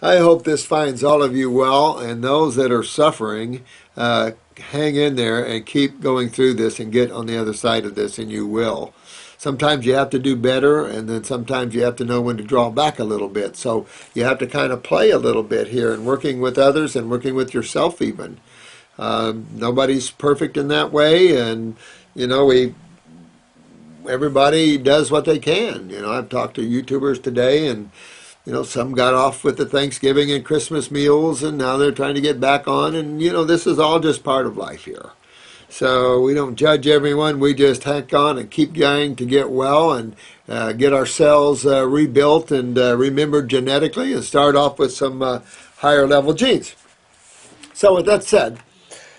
I hope this finds all of you well, and those that are suffering, uh, hang in there and keep going through this and get on the other side of this, and you will. Sometimes you have to do better, and then sometimes you have to know when to draw back a little bit. So you have to kind of play a little bit here and working with others and working with yourself even. Um, nobody's perfect in that way, and you know we everybody does what they can. You know, I've talked to YouTubers today, and you know, some got off with the Thanksgiving and Christmas meals, and now they're trying to get back on. And you know, this is all just part of life here. So we don't judge everyone. We just hang on and keep going to get well and uh, get ourselves uh, rebuilt and uh, remembered genetically, and start off with some uh, higher level genes. So with that said.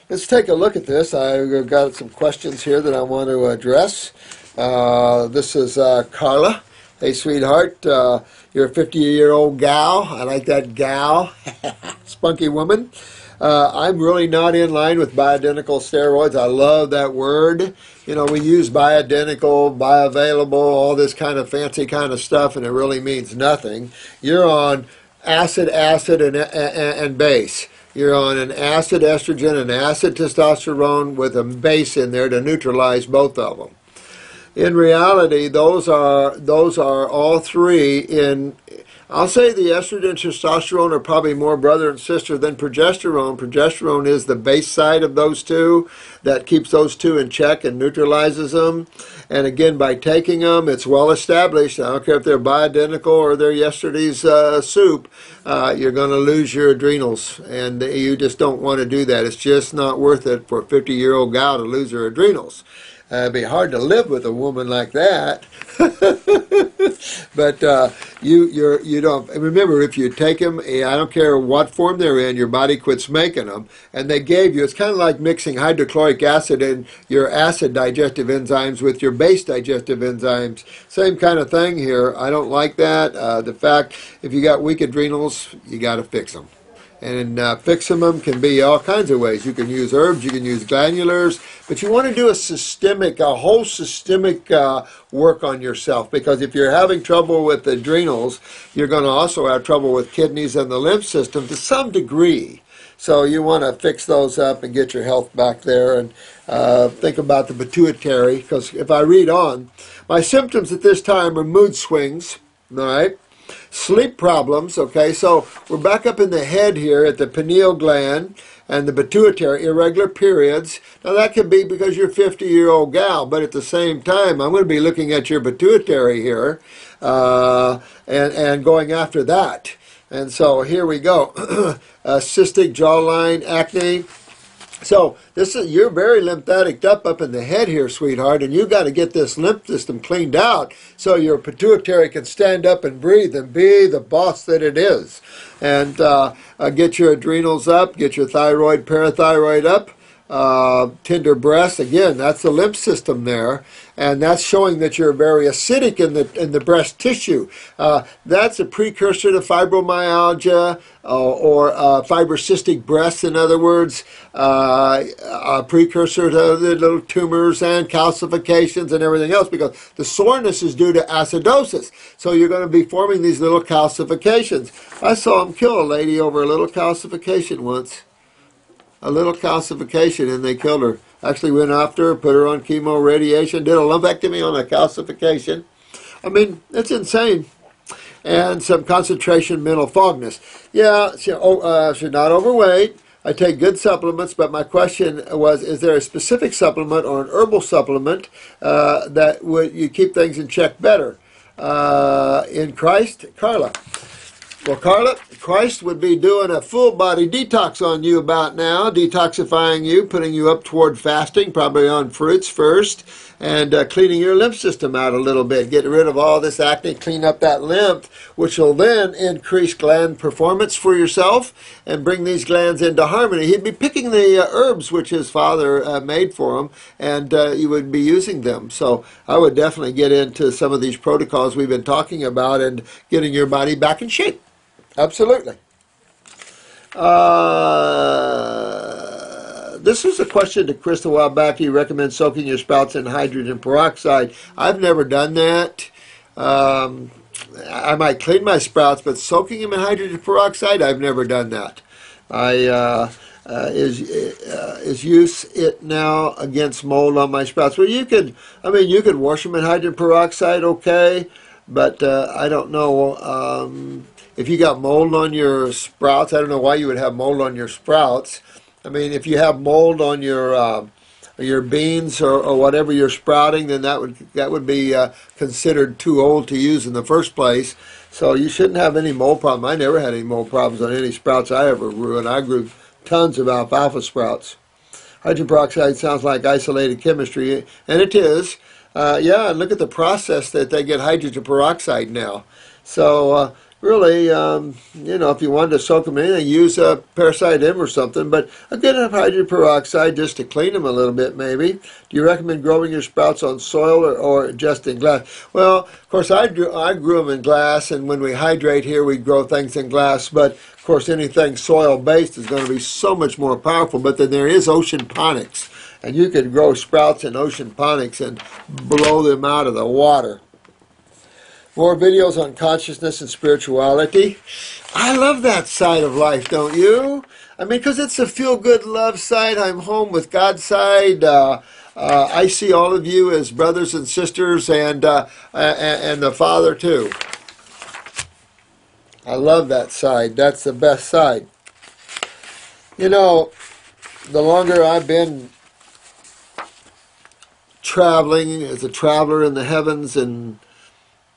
Let's take a look at this. I've got some questions here that I want to address. Uh, this is uh, Carla. Hey, sweetheart, uh, you're a 50 year old gal. I like that gal. Spunky woman. Uh, I'm really not in line with bioidentical steroids. I love that word. You know, we use bioidentical, bioavailable, all this kind of fancy kind of stuff, and it really means nothing. You're on acid, acid, and, and, and base you're on an acid estrogen and acid testosterone with a base in there to neutralize both of them. In reality, those are those are all three in I'll say the estrogen and testosterone are probably more brother and sister than progesterone. Progesterone is the base side of those two that keeps those two in check and neutralizes them. And again, by taking them, it's well established. I don't care if they're bioidentical or they're yesterday's uh, soup, uh, you're going to lose your adrenals. And you just don't want to do that. It's just not worth it for a 50 year old gal to lose her adrenals. Uh, it'd be hard to live with a woman like that. but uh, you you're you don't remember if you take them. Eh, I don't care what form they're in. Your body quits making them, and they gave you. It's kind of like mixing hydrochloric acid and your acid digestive enzymes with your base digestive enzymes. Same kind of thing here. I don't like that. Uh, the fact if you got weak adrenals, you got to fix them. And uh, fixing them can be all kinds of ways. You can use herbs, you can use glandulars, but you want to do a systemic, a whole systemic uh, work on yourself because if you're having trouble with adrenals, you're going to also have trouble with kidneys and the lymph system to some degree. So you want to fix those up and get your health back there and uh, think about the pituitary because if I read on, my symptoms at this time are mood swings, all right? Sleep problems, okay, so we're back up in the head here at the pineal gland and the pituitary, irregular periods. Now that could be because you're a 50 year old gal, but at the same time, I'm going to be looking at your pituitary here uh, and, and going after that. And so here we go. uh, cystic jawline acne, so this is you're very lymphatic up up in the head here, sweetheart, and you got to get this lymph system cleaned out so your pituitary can stand up and breathe and be the boss that it is, and uh, uh, get your adrenals up, get your thyroid, parathyroid up, uh, tender breasts. Again, that's the lymph system there, and that's showing that you're very acidic in the in the breast tissue. Uh, that's a precursor to fibromyalgia uh, or uh, fibrocystic breasts. In other words, uh, a precursor to the little tumors and calcifications and everything else, because the soreness is due to acidosis. So you're going to be forming these little calcifications. I saw him kill a lady over a little calcification once a little calcification and they killed her. Actually went after her, put her on chemo radiation, did a lumpectomy on a calcification. I mean, it's insane. And some concentration mental fogness. Yeah, she, oh, uh, she's not overweight. I take good supplements, but my question was, is there a specific supplement or an herbal supplement uh, that would you keep things in check better? Uh, in Christ, Carla. Well, Carla, Christ would be doing a full body detox on you about now, detoxifying you, putting you up toward fasting, probably on fruits first, and uh, cleaning your lymph system out a little bit, getting rid of all this acne, clean up that lymph, which will then increase gland performance for yourself and bring these glands into harmony. He'd be picking the uh, herbs which his father uh, made for him, and uh, you would be using them. So I would definitely get into some of these protocols we've been talking about and getting your body back in shape. Absolutely. Uh, this is a question to Chris a while back. You recommend soaking your sprouts in hydrogen peroxide. I've never done that. Um, I might clean my sprouts, but soaking them in hydrogen peroxide, I've never done that. I uh, uh, is uh, is use it now against mold on my sprouts. Well, you could, I mean, you could wash them in hydrogen peroxide, okay, but uh, I don't know um, if you got mold on your sprouts. I don't know why you would have mold on your sprouts. I mean, if you have mold on your uh, your beans or, or, whatever you're sprouting, then that would that would be uh, considered too old to use in the first place. So you shouldn't have any mold problem. I never had any mold problems on any sprouts I ever grew, and I grew tons of alfalfa sprouts. Hydrogen peroxide sounds like isolated chemistry, and it is. Uh, yeah, and look at the process that they get hydrogen peroxide now. So uh, really, um, you know, if you wanted to soak them in, use a parasite M or something, but a good enough hydrogen peroxide just to clean them a little bit, maybe. Do you recommend growing your sprouts on soil or, or just in glass? Well, of course, I grew, I grew them in glass, and when we hydrate here, we grow things in glass, but of course, anything soil-based is going to be so much more powerful, but then there is ocean ponics, and you can grow sprouts in ocean ponics and blow them out of the water. More videos on consciousness and spirituality. I love that side of life, don't you? I mean, because it's a feel-good love side. I'm home with God's side. Uh, uh, I see all of you as brothers and sisters, and uh, and the Father too. I love that side. That's the best side. You know, the longer I've been traveling as a traveler in the heavens and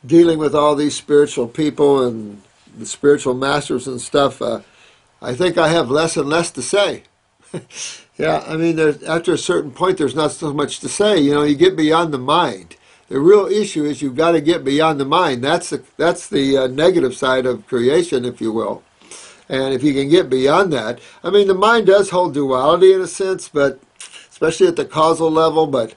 dealing with all these spiritual people and the spiritual masters and stuff, uh, I think I have less and less to say. yeah, I mean, after a certain point, there's not so much to say. You know, you get beyond the mind. The real issue is you've got to get beyond the mind. That's the that's the uh, negative side of creation, if you will. And if you can get beyond that, I mean, the mind does hold duality in a sense, but especially at the causal level. But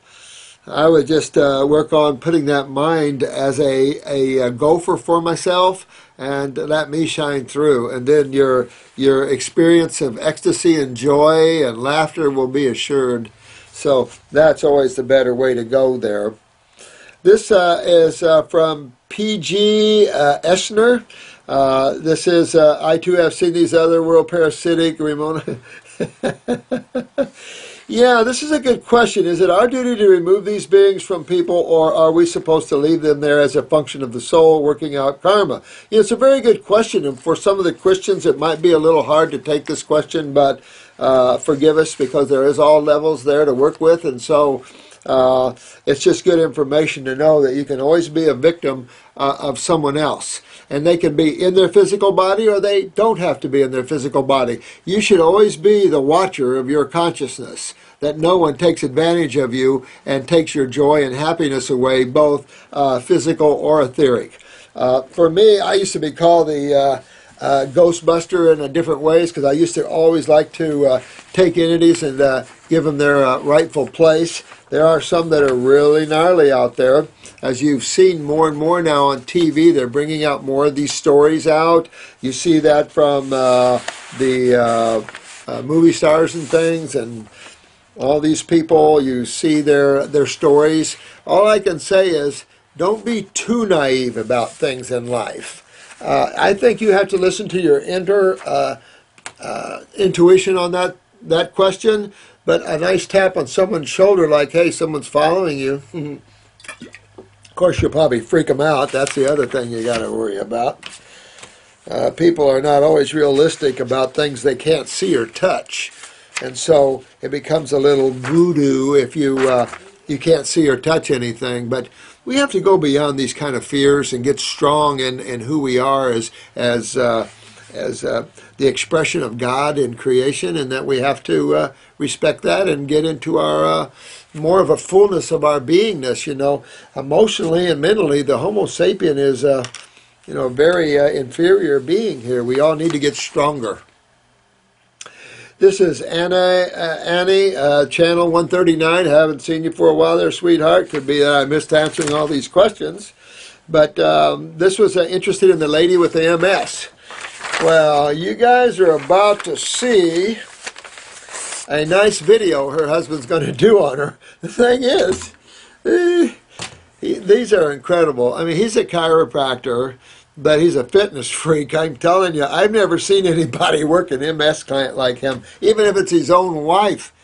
I would just uh, work on putting that mind as a, a, a, gopher for myself and let me shine through. And then your, your experience of ecstasy and joy and laughter will be assured. So that's always the better way to go there. This uh, is uh, from P.G. Uh, Eschner. Uh, this is, uh, I too have seen these other world parasitic, Remora. Yeah, this is a good question. Is it our duty to remove these beings from people, or are we supposed to leave them there as a function of the soul working out karma? Yeah, it's a very good question, and for some of the Christians, it might be a little hard to take this question, but uh, forgive us because there is all levels there to work with, and so uh, it's just good information to know that you can always be a victim uh, of someone else and they can be in their physical body or they don't have to be in their physical body. You should always be the watcher of your consciousness, that no one takes advantage of you and takes your joy and happiness away, both uh, physical or etheric. Uh, for me, I used to be called the uh, uh, Ghostbuster in a different ways because I used to always like to uh, take entities and uh, give them their rightful place. There are some that are really gnarly out there. As you've seen more and more now on TV, they're bringing out more of these stories out. You see that from uh, the uh, movie stars and things and all these people. You see their, their stories. All I can say is don't be too naive about things in life uh, I think you have to listen to your inner uh, uh, intuition on that that question. But a nice tap on someone's shoulder, like, "Hey, someone's following you." of course, you'll probably freak them out. That's the other thing you got to worry about. Uh, people are not always realistic about things they can't see or touch, and so it becomes a little voodoo if you uh, you can't see or touch anything. But we have to go beyond these kind of fears and get strong in, in who we are as as uh, as uh, the expression of God in creation, and that we have to uh, respect that and get into our uh, more of a fullness of our beingness. You know, emotionally and mentally, the Homo sapien is a you know very uh, inferior being here. We all need to get stronger. This is Anna, uh, Annie, uh, channel 139. Haven't seen you for a while there, sweetheart. Could be that I missed answering all these questions. But um, this was uh, interested in the lady with the MS. Well, you guys are about to see a nice video her husband's going to do on her. The thing is, he, these are incredible. I mean, he's a chiropractor, but he's a fitness freak. I'm telling you, I've never seen anybody work an MS client like him, even if it's his own wife.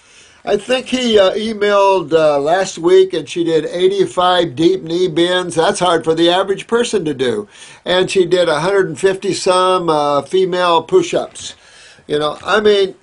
I think he uh, emailed uh, last week and she did 85 deep knee bends. That's hard for the average person to do. And she did 150 some uh, female push ups. You know, I mean,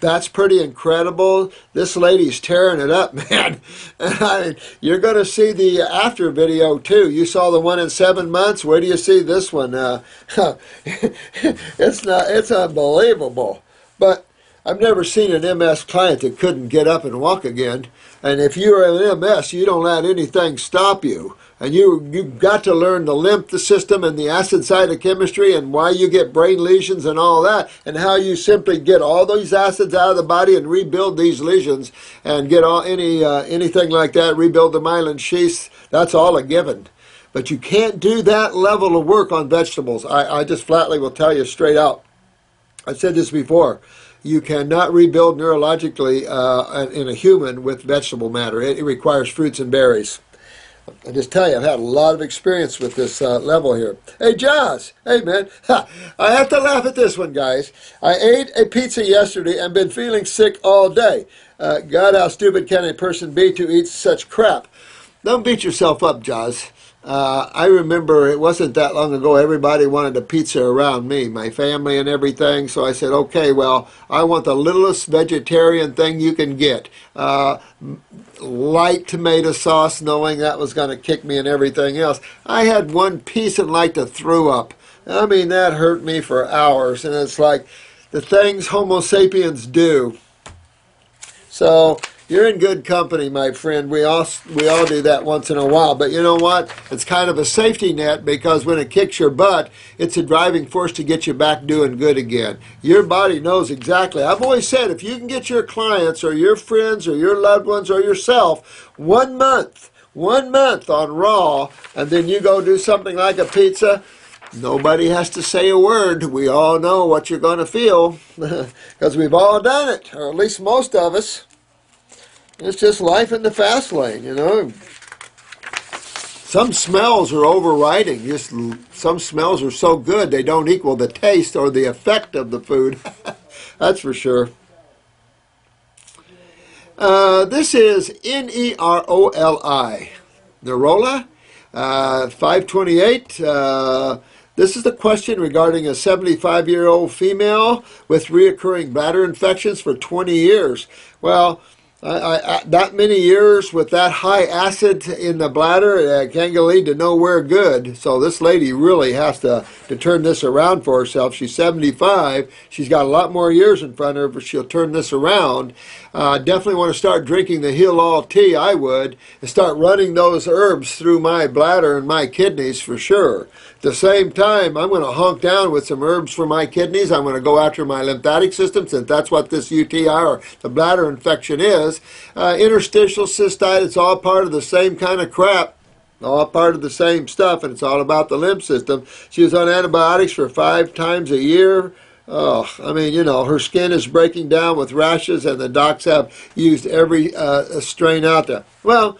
that's pretty incredible. This lady's tearing it up, man. I mean, you're going to see the after video too. You saw the one in seven months. Where do you see this one? Uh, it's not. It's unbelievable. But I've never seen an MS client that couldn't get up and walk again. And if you're an MS, you don't let anything stop you. And you, you've got to learn the lymph the system and the acid cytochemistry and why you get brain lesions and all that, and how you simply get all those acids out of the body and rebuild these lesions and get all any uh, anything like that, rebuild the myelin sheaths. That's all a given. But you can't do that level of work on vegetables. I, I just flatly will tell you straight out. I've said this before you cannot rebuild neurologically uh, in a human with vegetable matter. It, it, requires fruits and berries. I just tell you, I've had a lot of experience with this uh, level here. Hey, Josh. Hey, man. Ha. I have to laugh at this one, guys. I ate a pizza yesterday and been feeling sick all day. Uh, God, how stupid can a person be to eat such crap? Don't beat yourself up, Josh. Uh, I remember it wasn't that long ago, everybody wanted a pizza around me, my family and everything. So I said, okay, well, I want the littlest vegetarian thing you can get. Uh, light tomato sauce, knowing that was going to kick me and everything else. I had one piece and like to throw up. I mean, that hurt me for hours. And it's like the things Homo sapiens do. So you're in good company, my friend. We all we all do that once in a while, but you know what? It's kind of a safety net because when it kicks your butt, it's a driving force to get you back doing good again. Your body knows exactly. I've always said if you can get your clients or your friends or your loved ones or yourself one month, one month on raw, and then you go do something like a pizza. Nobody has to say a word. We all know what you're going to feel because we've all done it, or at least most of us. It's just life in the fast lane, you know. Some smells are overriding. Just some smells are so good they don't equal the taste or the effect of the food. That's for sure. Uh, this is N E R O L I. Neroli, uh, 528. Uh, this is the question regarding a 75 year old female with reoccurring bladder infections for 20 years. Well, I, I, that many years with that high acid in the bladder uh, can lead to nowhere good. So this lady really has to, to turn this around for herself. She's 75. She's got a lot more years in front of her, but she'll turn this around. Uh, definitely want to start drinking the Heal All tea, I would, and start running those herbs through my bladder and my kidneys for sure. At the same time, I'm going to honk down with some herbs for my kidneys. I'm going to go after my lymphatic system since that's what this UTI or the bladder infection is. Uh, interstitial cystitis, it's all part of the same kind of crap all part of the same stuff, and it's all about the lymph system. She was on antibiotics for five times a year. Oh, I mean, you know, her skin is breaking down with rashes, and the docs have used every uh, strain out there. Well,